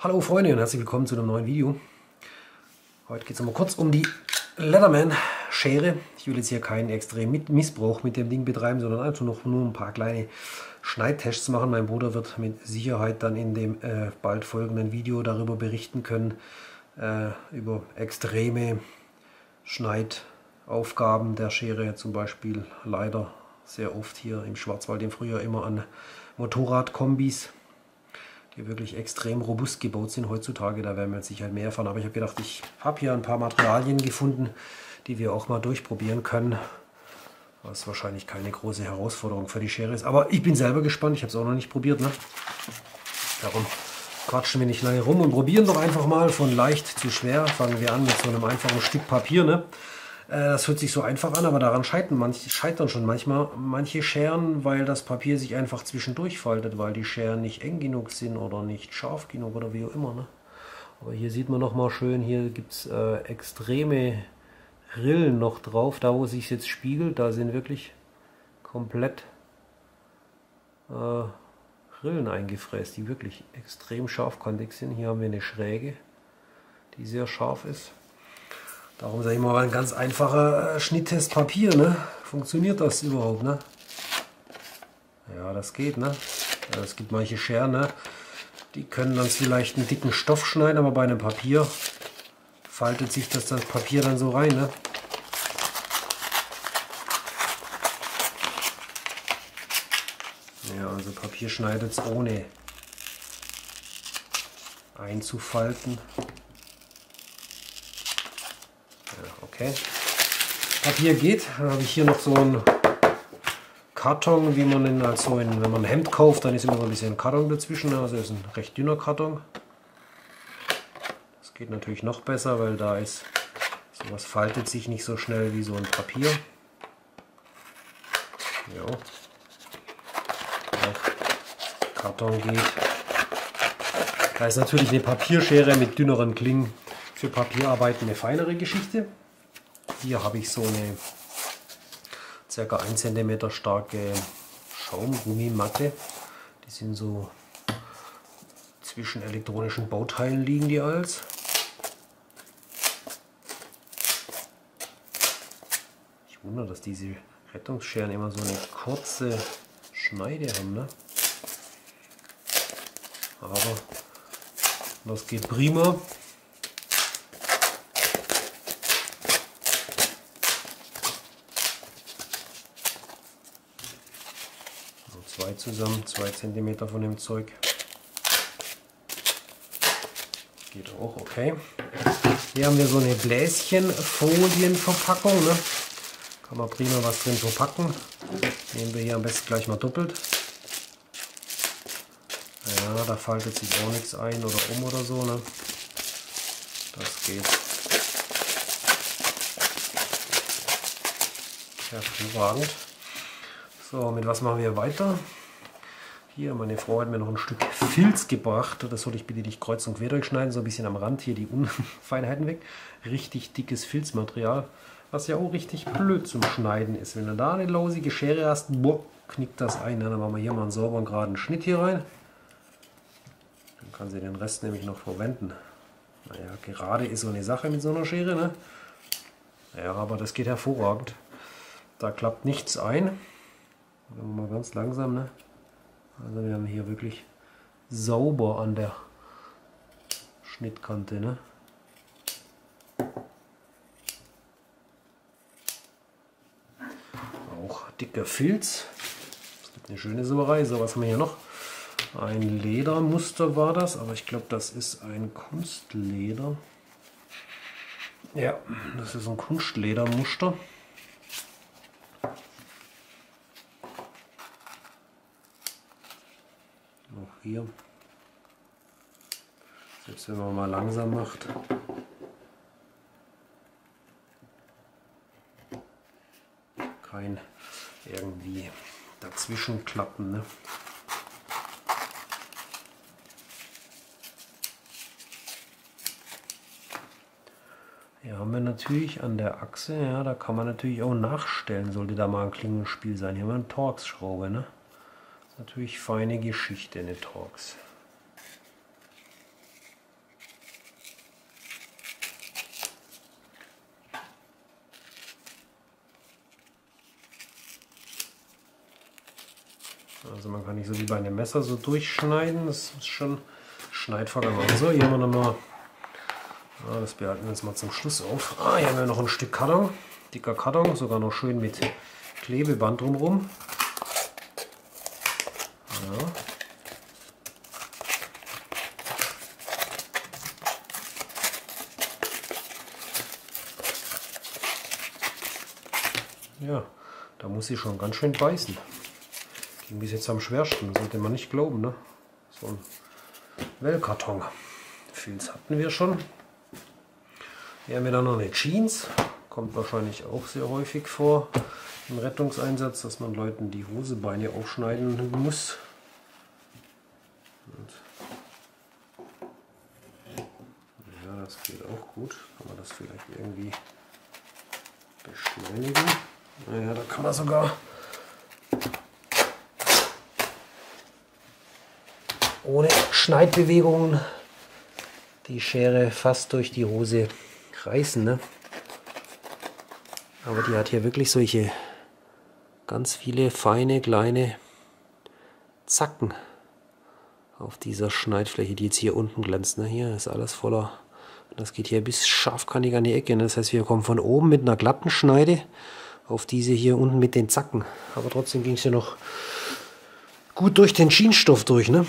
Hallo Freunde und herzlich willkommen zu einem neuen Video. Heute geht es mal kurz um die Leatherman Schere. Ich will jetzt hier keinen extremen Missbrauch mit dem Ding betreiben, sondern einfach noch nur ein paar kleine Schneidtests machen. Mein Bruder wird mit Sicherheit dann in dem äh, bald folgenden Video darüber berichten können, äh, über extreme Schneidaufgaben der Schere, zum Beispiel leider sehr oft hier im Schwarzwald im Frühjahr immer an Motorradkombis die wirklich extrem robust gebaut sind heutzutage. Da werden wir sicher mehr erfahren. Aber ich habe gedacht, ich habe hier ein paar Materialien gefunden, die wir auch mal durchprobieren können. Was wahrscheinlich keine große Herausforderung für die Schere ist. Aber ich bin selber gespannt. Ich habe es auch noch nicht probiert. Ne? Darum quatschen wir nicht lange rum und probieren doch einfach mal von leicht zu schwer. Fangen wir an mit so einem einfachen Stück Papier. Ne? Äh, das hört sich so einfach an, aber daran scheitern, manch, scheitern schon manchmal manche Scheren, weil das Papier sich einfach zwischendurch faltet, weil die Scheren nicht eng genug sind oder nicht scharf genug oder wie auch immer. Ne? Aber hier sieht man noch mal schön, hier gibt es äh, extreme Rillen noch drauf, da wo sich jetzt spiegelt, da sind wirklich komplett äh, Rillen eingefräst, die wirklich extrem scharfkantig sind. Hier haben wir eine Schräge, die sehr scharf ist. Darum sage ich mal, ein ganz einfacher äh, Schnitttest Papier, ne? Funktioniert das überhaupt, ne? Ja, das geht, ne? Ja, es gibt manche Scheren, ne? Die können dann vielleicht einen dicken Stoff schneiden, aber bei einem Papier faltet sich das, das Papier dann so rein, ne? Ja, also Papier schneidet es ohne einzufalten. Okay. Papier geht. Dann habe ich hier noch so einen Karton, wie man ihn als so in, wenn man ein Hemd kauft, dann ist immer so ein bisschen Karton dazwischen. Also ist ein recht dünner Karton. Das geht natürlich noch besser, weil da ist sowas faltet sich nicht so schnell wie so ein Papier. Ja. Karton geht. Da ist natürlich eine Papierschere mit dünneren Klingen für Papierarbeiten eine feinere Geschichte. Hier habe ich so eine ca. 1 cm starke Schaumgummimatte. Die sind so zwischen elektronischen Bauteilen liegen die als. Ich wundere, dass diese Rettungsscheren immer so eine kurze Schneide haben. Ne? Aber das geht prima. Zusammen, zwei Zentimeter von dem Zeug. Geht auch, okay. Hier haben wir so eine Bläschenfolienverpackung. Ne? Kann man prima was drin verpacken. Nehmen wir hier am besten gleich mal doppelt. Ja, da faltet sich auch nichts ein oder um oder so. Ne? Das geht. Hervorragend. So, mit was machen wir weiter? Hier, meine Frau hat mir noch ein Stück Filz gebracht. Das soll ich bitte nicht kreuz und quer durchschneiden, so ein bisschen am Rand hier die Unfeinheiten weg. Richtig dickes Filzmaterial, was ja auch richtig blöd zum Schneiden ist. Wenn du da eine lausige Schere hast, boah, knickt das ein. Dann machen wir hier mal einen sauberen geraden Schnitt hier rein. Dann kann sie den Rest nämlich noch verwenden. Naja, gerade ist so eine Sache mit so einer Schere, ne? Ja, aber das geht hervorragend. Da klappt nichts ein. Mal ganz langsam, ne? Also wir haben hier wirklich sauber an der Schnittkante, ne? Auch dicker Filz. Es gibt eine schöne Sauerei. So, was haben wir hier noch? Ein Ledermuster war das, aber ich glaube, das ist ein Kunstleder. Ja, das ist ein Kunstledermuster. Hier. Selbst wenn man mal langsam macht. Kein irgendwie dazwischen klappen. Ne? Hier haben wir natürlich an der Achse, ja, da kann man natürlich auch nachstellen, sollte da mal ein Klingenspiel sein. Hier haben wir eine Torx-Schraube, ne? natürlich feine Geschichte, eine Torx. Also man kann nicht so wie bei einem Messer so durchschneiden, das ist schon Schneidvorgang. So, hier haben wir nochmal, ah, das behalten wir jetzt mal zum Schluss auf. Ah, hier haben wir noch ein Stück Karton, dicker Karton, sogar noch schön mit Klebeband drumherum. Ja, da muss sie schon ganz schön beißen. Ging bis jetzt am schwersten, sollte man nicht glauben. Ne? So ein Wellkarton. Filz hatten wir schon. Hier haben wir dann noch eine Jeans. Kommt wahrscheinlich auch sehr häufig vor im Rettungseinsatz, dass man Leuten die Hosebeine aufschneiden muss. Und ja, das geht auch gut. Kann man das vielleicht irgendwie beschleunigen. Naja, da kann man sogar ohne Schneidbewegungen die Schere fast durch die Hose reißen. Ne? Aber die hat hier wirklich solche ganz viele feine kleine Zacken auf dieser Schneidfläche, die jetzt hier unten glänzt. Ne? Hier ist alles voller. Das geht hier bis scharfkantig an die Ecke. Ne? Das heißt, wir kommen von oben mit einer glatten Schneide auf diese hier unten mit den Zacken. Aber trotzdem ging es ja noch gut durch den Schienstoff durch. Ne?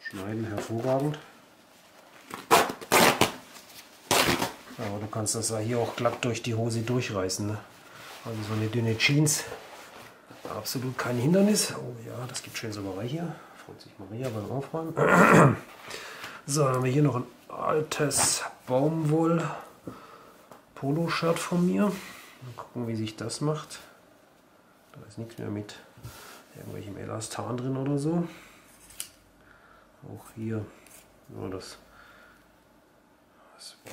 Schneiden hervorragend. Aber du kannst das ja hier auch glatt durch die Hose durchreißen. Ne? Also so eine dünne Jeans, absolut kein Hindernis. Oh ja, das gibt schön Sauerei hier. Freut sich Maria beim Aufräumen. So, haben wir hier noch ein altes Baumwoll Polo-Shirt von mir. Mal gucken, wie sich das macht. Da ist nichts mehr mit irgendwelchem Elastan drin oder so. Auch hier, ja, das,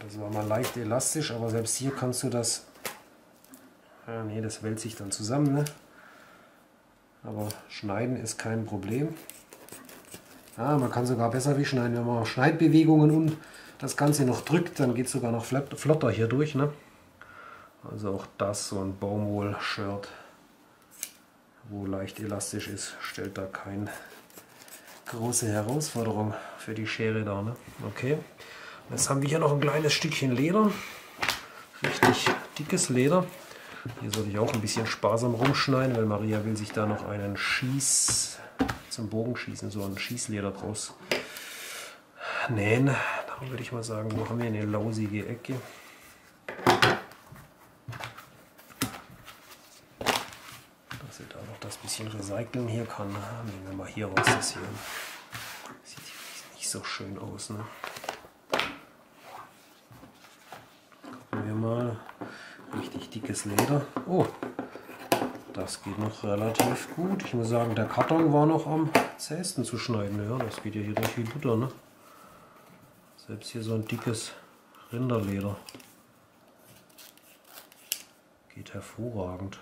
das war mal leicht elastisch, aber selbst hier kannst du das, ja, nee, das wälzt sich dann zusammen, ne? aber schneiden ist kein Problem. Ja, man kann sogar besser wie schneiden, wenn man Schneidbewegungen und das Ganze noch drückt, dann geht es sogar noch flotter hier durch. Ne? Also auch das, so ein Baumwoll-Shirt, wo leicht elastisch ist, stellt da keine große Herausforderung für die Schere da. Ne? Okay, jetzt haben wir hier noch ein kleines Stückchen Leder, richtig dickes Leder. Hier sollte ich auch ein bisschen sparsam rumschneiden, weil Maria will sich da noch einen Schieß zum Bogenschießen, so ein Schießleder draus nähen würde ich mal sagen, wo haben wir eine lausige Ecke? Dass ich da noch das bisschen recyceln hier kann. Nehmen wir mal hier raus, das hier sieht nicht so schön aus. Ne? Gucken wir mal. Richtig dickes Leder. Oh, das geht noch relativ gut. Ich muss sagen, der Karton war noch am zähesten zu schneiden. Ja, das geht ja hier durch wie Butter. Ne? Selbst hier so ein dickes Rinderleder. Geht hervorragend.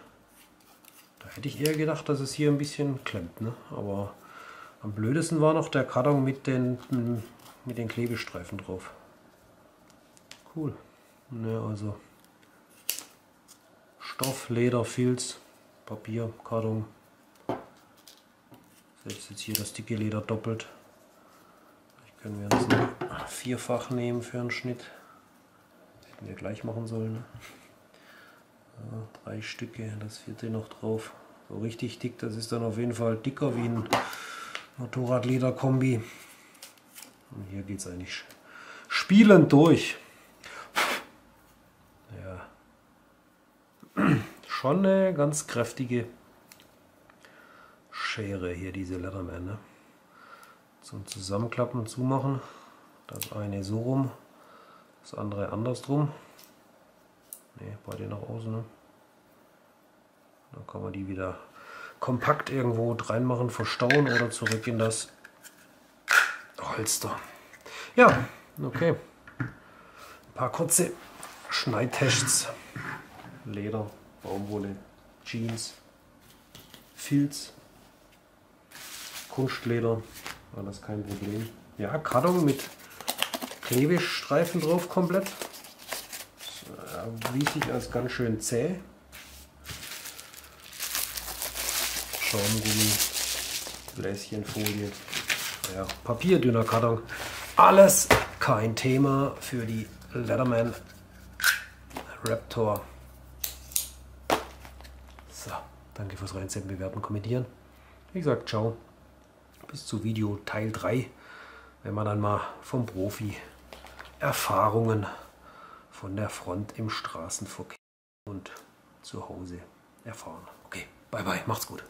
Da hätte ich eher gedacht, dass es hier ein bisschen klemmt. Ne? Aber am blödesten war noch der Karton mit den, mit den Klebestreifen drauf. Cool. Ne, also Stoff, Leder, Filz, Papier, Karton. Selbst jetzt hier das dicke Leder doppelt. Vielleicht können wir das noch vierfach nehmen für einen Schnitt. Das hätten wir gleich machen sollen. Ne? Ja, drei Stücke, das vierte noch drauf. So richtig dick, das ist dann auf jeden Fall dicker wie ein Motorradleder-Kombi. Und hier geht es eigentlich spielend durch. Ja. Schon eine ganz kräftige Schere hier, diese Leatherman. Ne? Zum Zusammenklappen und Zumachen. Das eine so rum, das andere andersrum. Ne, beide nach außen. Ne? Dann kann man die wieder kompakt irgendwo reinmachen, verstauen oder zurück in das Holster. Ja, okay. Ein paar kurze Schneidtests. Leder, Baumwolle, Jeans, Filz, Kunstleder, das kein Problem. Ja, Karton mit Klebestreifen drauf komplett. Das äh, wies sich als ganz schön zäh. Schaumgummi, Gläschenfolie, ja, Papier, dünner Karton. Alles kein Thema für die Leatherman Raptor. So, danke fürs Reinsetzen, bewerten, kommentieren. Wie gesagt, ciao. Bis zu Video Teil 3, wenn wir dann mal vom Profi Erfahrungen von der Front im Straßenverkehr und zu Hause erfahren. Okay, bye bye, macht's gut.